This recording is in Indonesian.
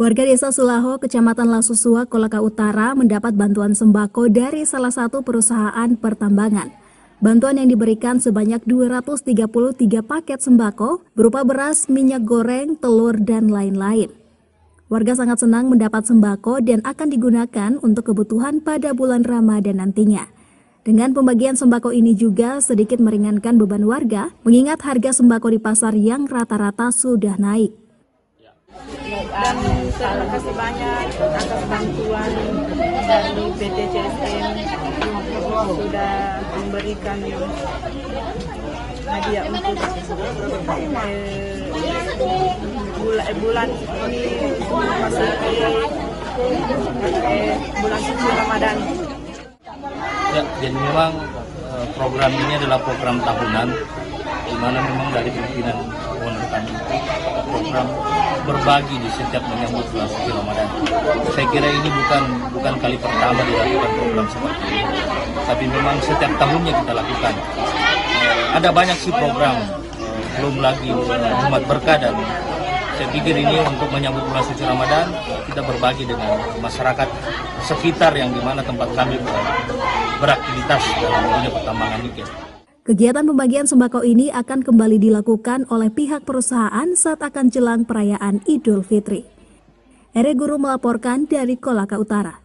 Warga Desa Sulaho, Kecamatan Lasusua, Kolaka Utara mendapat bantuan sembako dari salah satu perusahaan pertambangan. Bantuan yang diberikan sebanyak 233 paket sembako berupa beras, minyak goreng, telur, dan lain-lain. Warga sangat senang mendapat sembako dan akan digunakan untuk kebutuhan pada bulan Ramadan nantinya. Dengan pembagian sembako ini juga sedikit meringankan beban warga, mengingat harga sembako di pasar yang rata-rata sudah naik dan terima kasih banyak atas bantuan dari PT CSM sudah memberikan hadiah untuk eh, bulan, eh, bulan ini masih eh, bulan suci Ramadan. Ya, jadi memang eh, program ini adalah program tahunan di mana memang dari pimpinan owner kami program berbagi di setiap menyambut bulan suci Ramadan. Saya kira ini bukan bukan kali pertama dilakukan program seperti ini, tapi memang setiap tahunnya kita lakukan. Ada banyak sih program, belum lagi umat berkah dan saya pikir ini untuk menyambut bulan suci Ramadan kita berbagi dengan masyarakat sekitar yang di mana tempat kami beraktivitas dalam dunia pertambangan nikel. Kegiatan pembagian sembako ini akan kembali dilakukan oleh pihak perusahaan saat akan jelang perayaan Idul Fitri. Ere Guru melaporkan dari Kolaka Utara.